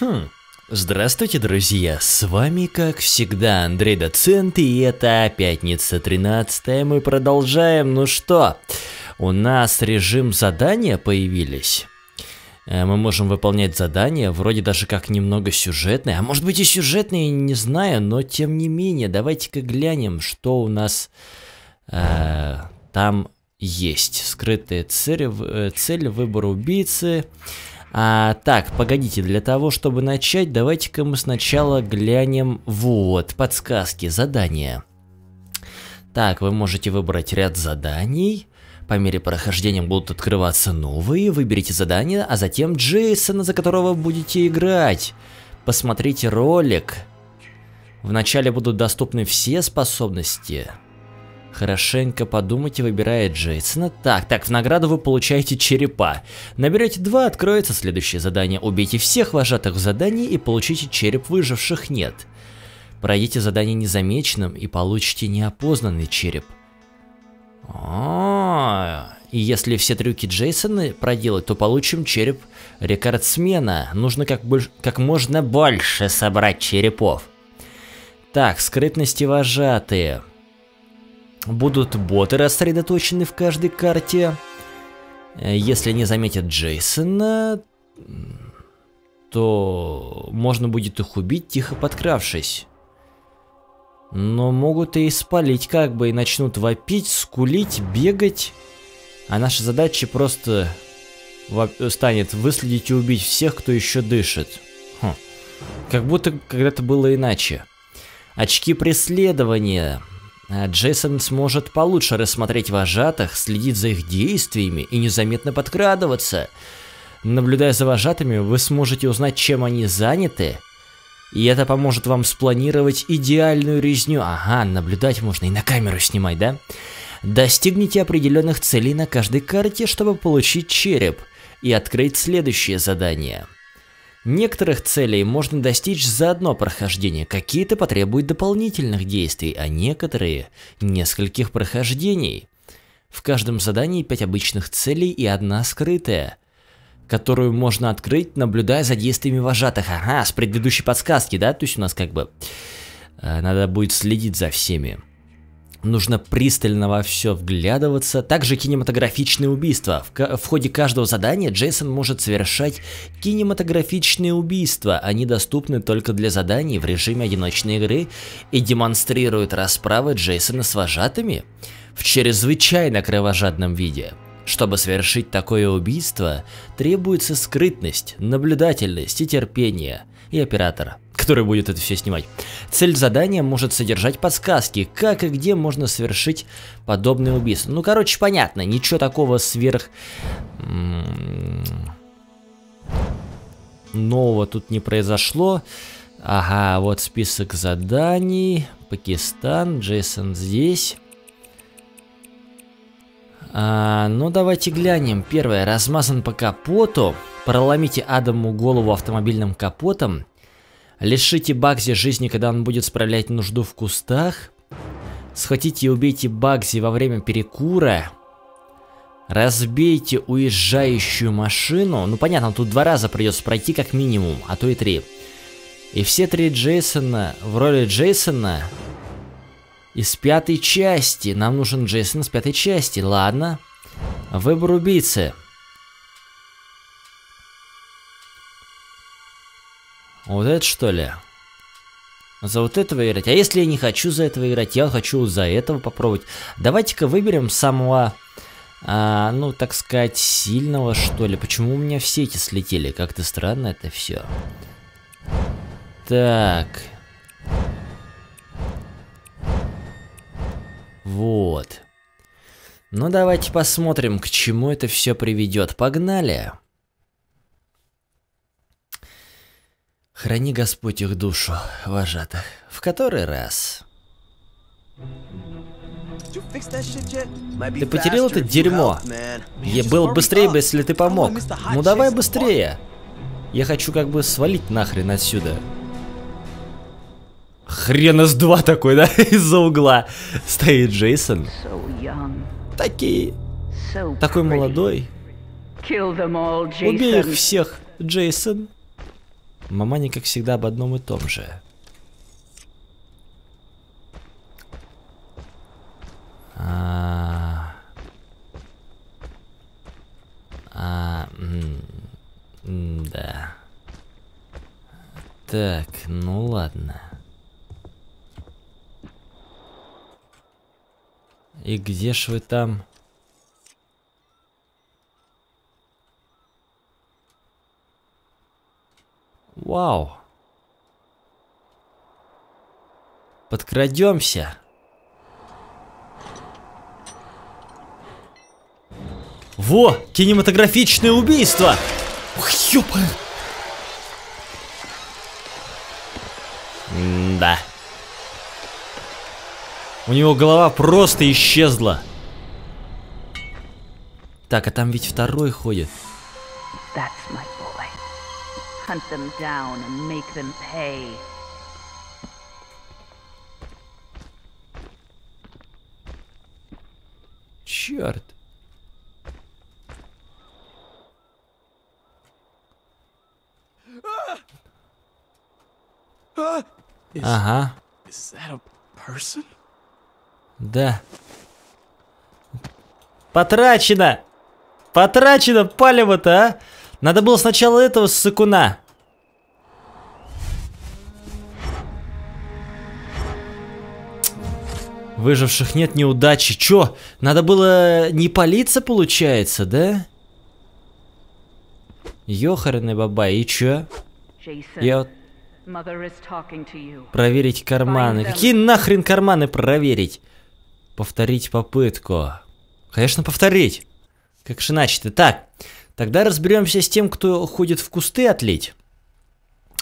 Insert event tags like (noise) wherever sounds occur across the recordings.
Хм. Здравствуйте, друзья! С вами, как всегда, Андрей Доцент, и это пятница 13 Мы продолжаем. Ну что, у нас режим задания появились. Э, мы можем выполнять задания, вроде даже как немного сюжетные, а может быть и сюжетные, не знаю, но тем не менее, давайте-ка глянем, что у нас э, там есть. Скрытая цель, э, выбор убийцы. А, так, погодите, для того, чтобы начать, давайте-ка мы сначала глянем вот, подсказки, задания. Так, вы можете выбрать ряд заданий. По мере прохождения будут открываться новые, выберите задание, а затем Джейсона, за которого будете играть. Посмотрите ролик. Вначале будут доступны все способности. Хорошенько подумайте, выбирая Джейсона. Так, так, в награду вы получаете черепа. Наберете два, откроется следующее задание. Убейте всех вожатых в задании и получите череп выживших нет. Пройдите задание незамеченным и получите неопознанный череп. А, и если все трюки Джейсона проделать, то получим череп рекордсмена. Нужно как, больш... как можно больше собрать черепов. Так, скрытности вожатые. Будут боты рассредоточены в каждой карте. Э, если не заметят Джейсона, то можно будет их убить, тихо подкравшись. Но могут и спалить как бы, и начнут вопить, скулить, бегать. А наша задача просто станет выследить и убить всех, кто еще дышит. Хм. Как будто когда-то было иначе. Очки преследования. А Джейсон сможет получше рассмотреть вожатых, следить за их действиями и незаметно подкрадываться. Наблюдая за вожатыми, вы сможете узнать, чем они заняты. И это поможет вам спланировать идеальную резню. Ага, наблюдать можно и на камеру снимать, да? Достигните определенных целей на каждой карте, чтобы получить череп и открыть следующее задание. Некоторых целей можно достичь за одно прохождение, какие-то потребуют дополнительных действий, а некоторые – нескольких прохождений. В каждом задании 5 обычных целей и одна скрытая, которую можно открыть, наблюдая за действиями вожатых. Ага, с предыдущей подсказки, да? То есть у нас как бы э, надо будет следить за всеми. Нужно пристально во все вглядываться. Также кинематографичные убийства. В, в ходе каждого задания Джейсон может совершать кинематографичные убийства. Они доступны только для заданий в режиме одиночной игры и демонстрируют расправы Джейсона с вожатыми в чрезвычайно кровожадном виде. Чтобы совершить такое убийство, требуется скрытность, наблюдательность и терпение, и оператора который будет это все снимать. Цель задания может содержать подсказки, как и где можно совершить подобное убийство. Ну, короче, понятно, ничего такого сверх... Нового тут не произошло. Ага, вот список заданий. Пакистан, Джейсон здесь. А, ну, давайте глянем. Первое. Размазан по капоту. Проломите Адаму голову автомобильным капотом. Лишите Багзи жизни, когда он будет справлять нужду в кустах. Схватите и убейте Багзи во время перекура. Разбейте уезжающую машину. Ну понятно, тут два раза придется пройти как минимум, а то и три. И все три Джейсона в роли Джейсона из пятой части. Нам нужен Джейсон из пятой части. Ладно. Выбор убийцы. Вот это что ли? За вот этого играть. А если я не хочу за этого играть, я хочу за этого попробовать. Давайте-ка выберем самого, а, ну, так сказать, сильного, что ли. Почему у меня все эти слетели? Как-то странно это все. Так. Вот. Ну, давайте посмотрим, к чему это все приведет. Погнали. Храни Господь их душу, вожатых. В который раз? Ты потерял это дерьмо? Я был быстрее бы, если ты помог. Ну давай быстрее. Я хочу как бы свалить нахрен отсюда. Хрена с два такой, да? (laughs) Из-за угла стоит Джейсон. Такие. Такой молодой. Убей их всех, Джейсон. Маманя, как всегда, об одном и том же. А, а, да. Так, ну ладно. И где ж вы там? Вау. Подкрадемся. Во, кинематографичное убийство. Ух, ёпа. да. У него голова просто исчезла. Так, а там ведь второй ходит. That's my. Hunt them down and make them pay. Черт. Ага. Да. Потрачено! Потрачено палево-то, а! Надо было сначала этого сыкуна. Выживших нет неудачи. Чё? Надо было не палиться, получается, да? Ёхарный баба, и чё? Я вот Проверить карманы. Какие нахрен карманы проверить? Повторить попытку. Конечно, повторить. Как же иначе-то? Так, тогда разберемся с тем, кто ходит в кусты отлить.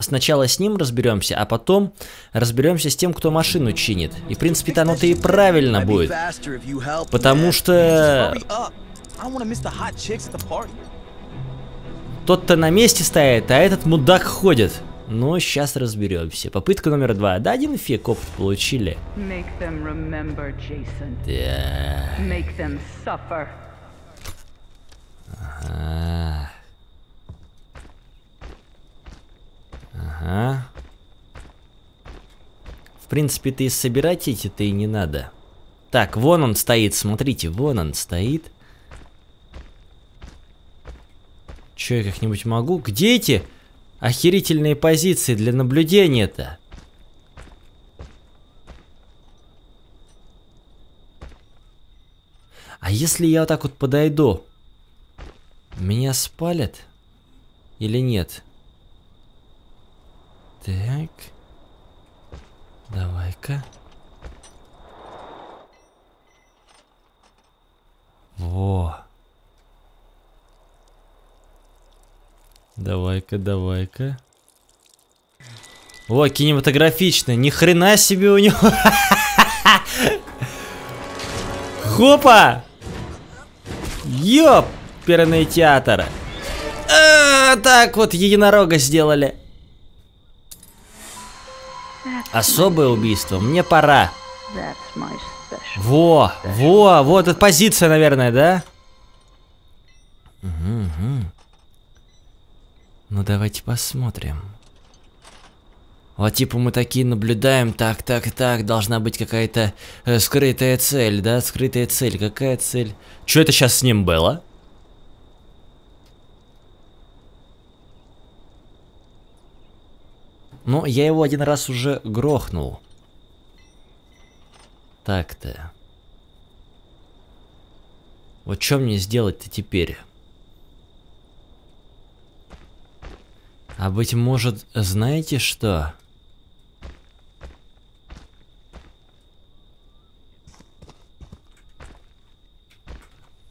Сначала с ним разберемся, а потом разберемся с тем, кто машину чинит. И в принципе-то оно-то и правильно будет. Потому что... Тот-то на месте стоит, а этот мудак ходит. Но сейчас разберемся. Попытка номер два. Да, один фиг опыт получили. Remember, да. Ага. В принципе-то и собирать эти-то и не надо. Так, вон он стоит, смотрите, вон он стоит. Че, я как-нибудь могу? Где эти? охерительные позиции для наблюдения-то? А если я вот так вот подойду, меня спалят или нет? Так. Давай-ка. Во. Давай-ка, давай-ка. О, кинематографично. Ни хрена себе у него. (laughs) Хопа! Ёп! Перный театр. А, так вот единорога сделали. Особое убийство. Мне пора. Во, во, вот эта позиция, наверное, да? Угу, угу. Ну давайте посмотрим. Вот типа мы такие наблюдаем, так, так, так, должна быть какая-то э, скрытая цель, да, скрытая цель. Какая цель? Что это сейчас с ним было? Ну, я его один раз уже грохнул. Так-то. Вот что мне сделать-то теперь? А быть может, знаете что?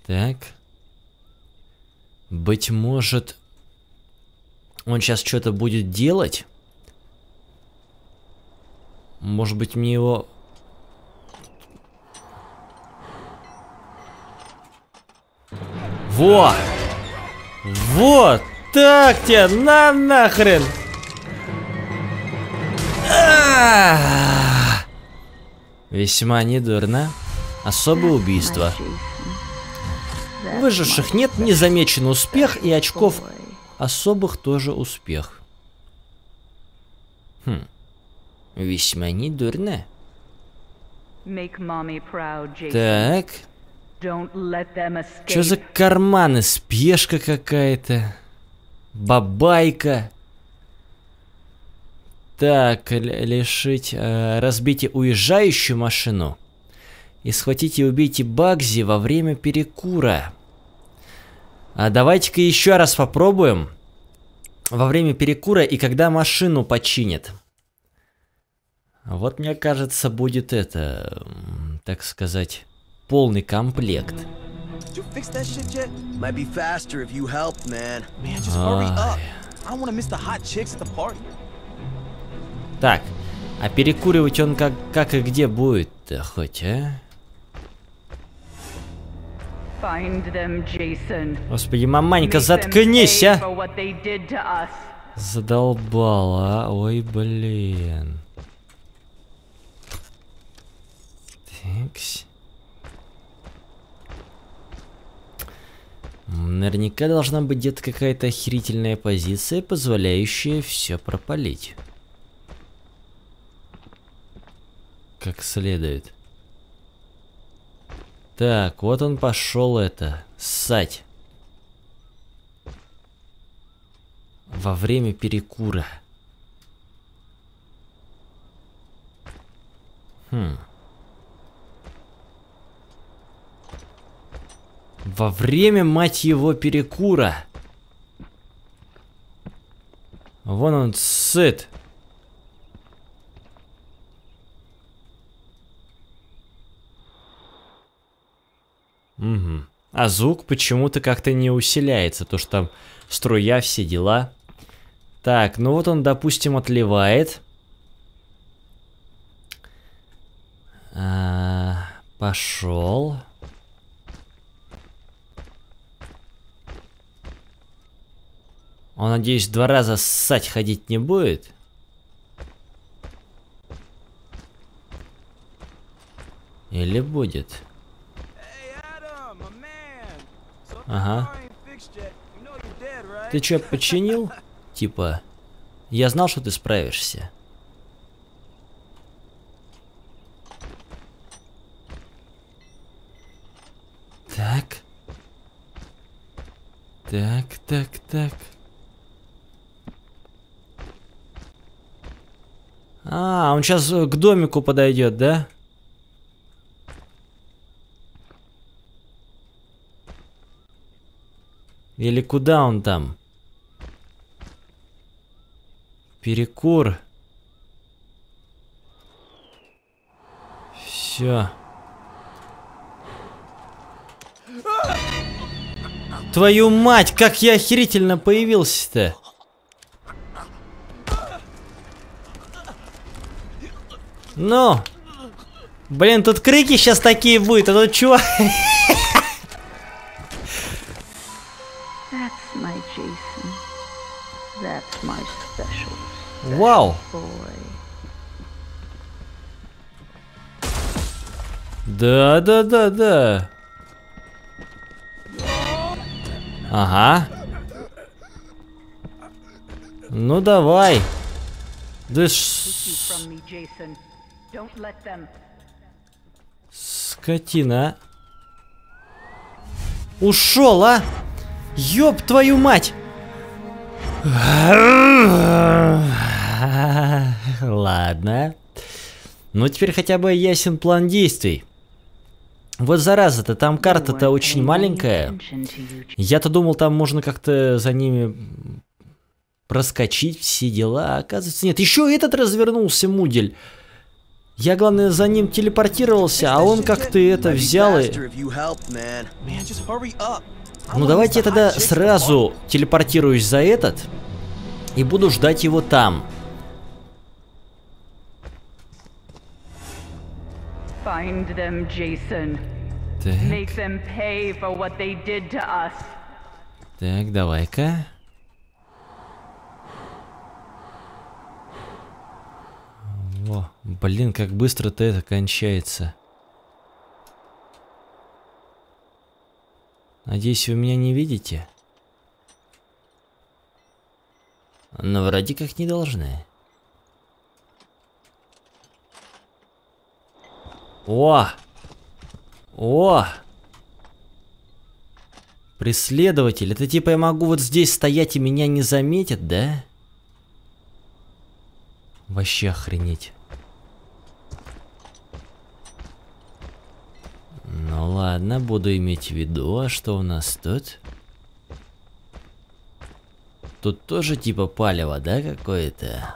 Так. Быть может, он сейчас что-то будет делать? Может быть, мне его... Во! Вот! Так тебе, на нахрен! Весьма недурно. Особое убийство. Выживших нет, не замечен успех и очков особых тоже успех. Хм. Весьма недурно. Так. Что за карманы? Спешка какая-то. Бабайка. Так, лишить... э, разбейте уезжающую машину. И схватите и убейте Багзи во время перекура. А давайте-ка еще раз попробуем. Во время перекура и когда машину починят. Вот мне кажется, будет это, так сказать, полный комплект. Так, а перекуривать он как, как и где будет-то хоть, а? Find them, Jason. Господи, маманька, заткнись, а! Задолбала, а? Ой, блин. Наверняка должна быть где-то какая-то охерительная позиция, позволяющая все пропалить. Как следует. Так, вот он пошел это, ссать. Во время перекура. Хм. Во время, мать его, перекура. Вон он сыт. Угу. А звук почему-то как-то не усиляется, то что там струя, все дела. Так, ну вот он, допустим, отливает. А, пошел. Он, надеюсь, два раза ссать ходить не будет. Или будет? Ага. Ты чё, починил? (laughs) Типа, я знал, что ты справишься. Так. Так, так, так. А, он сейчас к домику подойдет, да? Или куда он там? Перекур. Все. Твою мать, как я охерительно появился-то. Ну. Блин, тут крики сейчас такие будут, а тут чувак... Вау. Да, да, да, да. Ага. Ну давай. Да ш... скотина. Ушел, а? Ёб твою мать! Ладно. Ну теперь хотя бы ясен план действий. Вот зараза-то, там карта-то очень маленькая. Я-то думал, там можно как-то за ними проскочить все дела, оказывается нет. Еще этот развернулся, мудель. Я, главное, за ним телепортировался, а он как-то это Might be взял и... Ну давайте я тогда сразу телепортируюсь за этот и буду ждать его там. Find them, Jason. Так, Make them pay for what they did to us. так, давай-ка. Во, блин, как быстро-то это кончается. Надеюсь, вы меня не видите? Но вроде как не должны. О! О! Преследователь, это типа я могу вот здесь стоять и меня не заметят, да? Да. Вообще охренеть. Ну ладно, буду иметь в виду. А что у нас тут? Тут тоже типа палево, да, какое-то?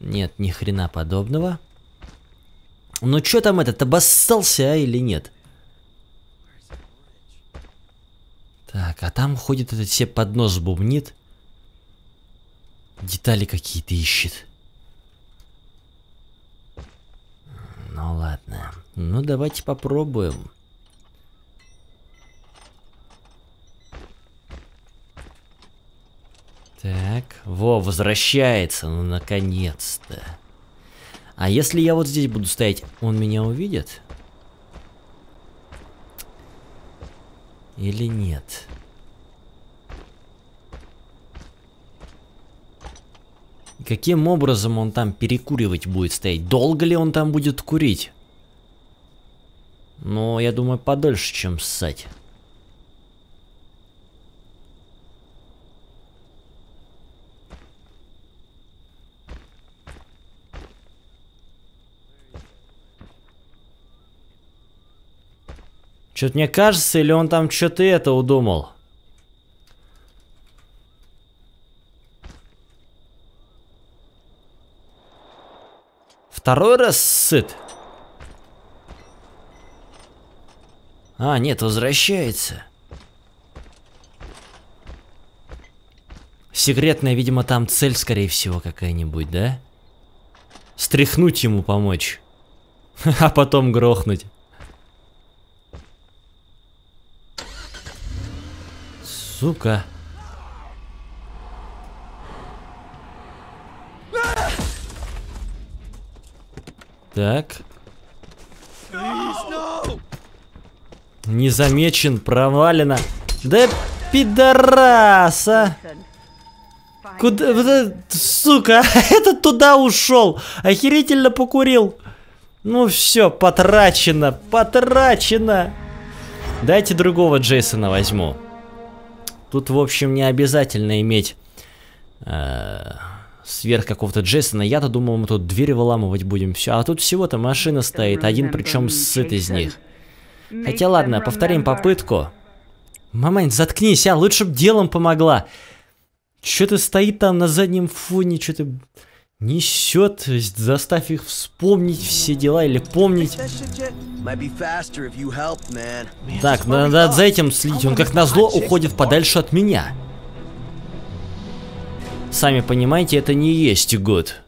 Нет, ни хрена подобного. Ну что там этот, обоссался, а, или нет? Так, а там ходит этот все под нос бубнит. Детали какие-то ищет. Ну ладно. Ну давайте попробуем. Так, во, возвращается, ну наконец-то. А если я вот здесь буду стоять, он меня увидит? Или нет? Каким образом он там перекуривать будет стоять? Долго ли он там будет курить? Ну, я думаю, подольше, чем ссать. Что-то мне кажется, или он там что-то это удумал? Второй раз сыт? А, нет, возвращается. Секретная, видимо, там цель, скорее всего, какая-нибудь, да? Стряхнуть ему помочь. (laughs) А потом грохнуть. Сука. Так. Не замечен, провалено. Да пидораса! Куда... Сука, (laughs) этот туда ушел. Охерительно покурил. Ну все, потрачено, потрачено. Дайте другого Джейсона возьму. Тут, в общем, не обязательно иметь э, сверх какого-то Джейсона. Я-то думал, мы тут двери выламывать будем. Все, а тут всего-то машина стоит. Один причем сыт из них. Хотя ладно, повторим попытку. Мамань, заткнись, а лучше б делом помогла. Что-то стоит там на заднем фоне, что-то несет, заставь их вспомнить все дела или помнить. Так, надо за этим следить, он как назло уходит подальше от меня. Сами понимаете, это не есть год.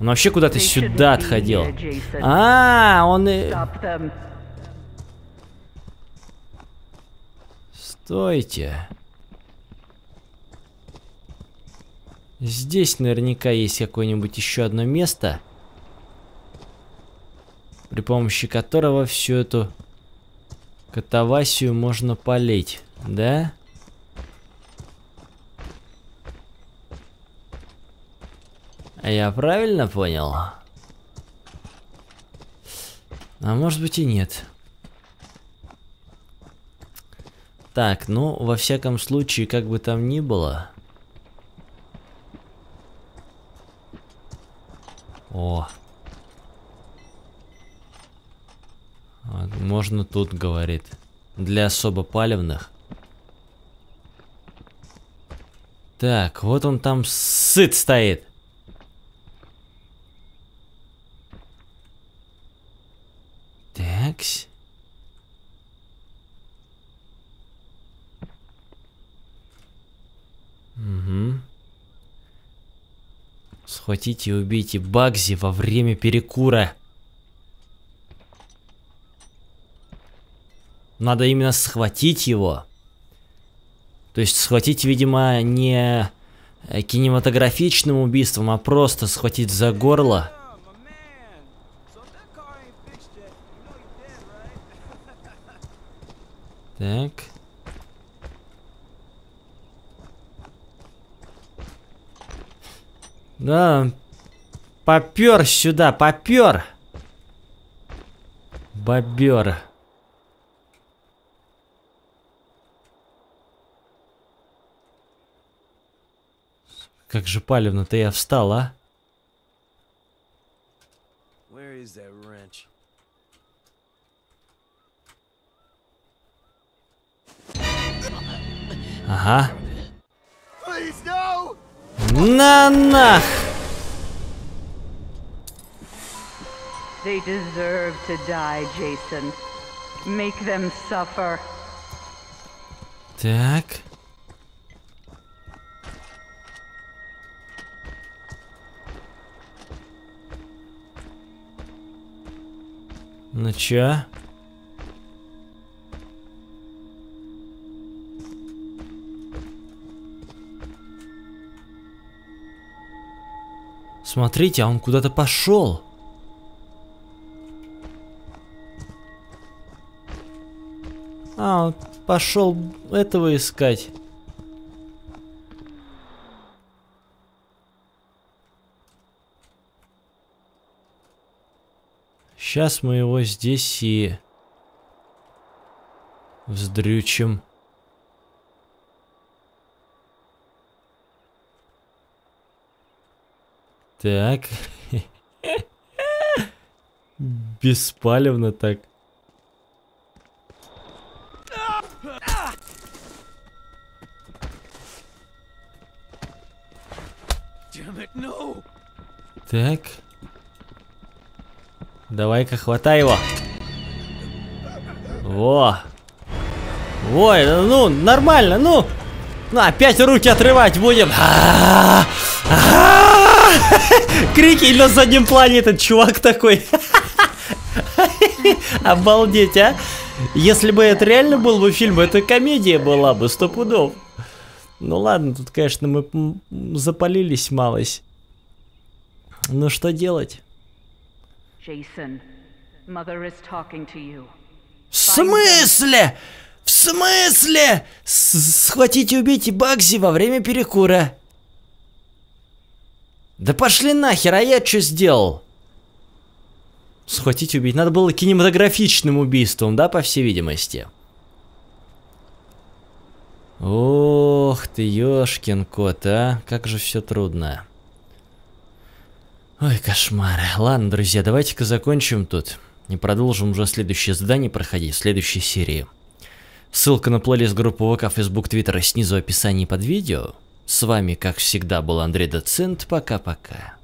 Он вообще куда-то сюда отходил. А, он и... Стойте. Здесь наверняка есть какое-нибудь еще одно место, при помощи которого всю эту катавасию можно полить, да? Я правильно понял? А может быть и нет. Так, ну, во всяком случае, как бы там ни было... О. Вот, можно тут, говорит. Для особо палевных. Так, вот он там сыт стоит. Такс. Угу. Схватите и убейте Багзи во время перекура. Надо именно схватить его. То есть схватить, видимо, не кинематографичным убийством, а просто схватить за горло. Так. Да, Попер сюда, попер. Бобер. Как же палевно-то я встал, а? Ага. Please, no! На нах! They deserve to die, Jason. Make them suffer. Так. Ну чё? Смотрите, а он куда-то пошел. А, он пошел этого искать. Сейчас мы его здесь и вздрючим. Так. Беспалевно так. Так. Давай-ка хватай его. Во. Ой, ну, нормально, ну. Ну, опять руки отрывать будем. А-а-а! А-а-а! Крики и на заднем плане этот чувак такой. Обалдеть, а? Если бы это реально был бы фильм, это комедия была бы, сто пудов. Ну ладно, тут, конечно, мы запалились малость. Ну что делать? В смысле? В смысле? С- Схватить и убить Багзи во время перекура. Да пошли нахер, а я что сделал? Схватить убить. Надо было кинематографичным убийством, да, по всей видимости. Ох ты, ёшкин кот, а. Как же все трудно. Ой, кошмар. Ладно, друзья, давайте-ка закончим тут. И продолжим уже следующее задание проходить в следующей серии. Ссылка на плейлист группы ВК, Facebook, Twitter снизу в описании под видео. С вами, как всегда, был Андрей Доцент. Пока-пока.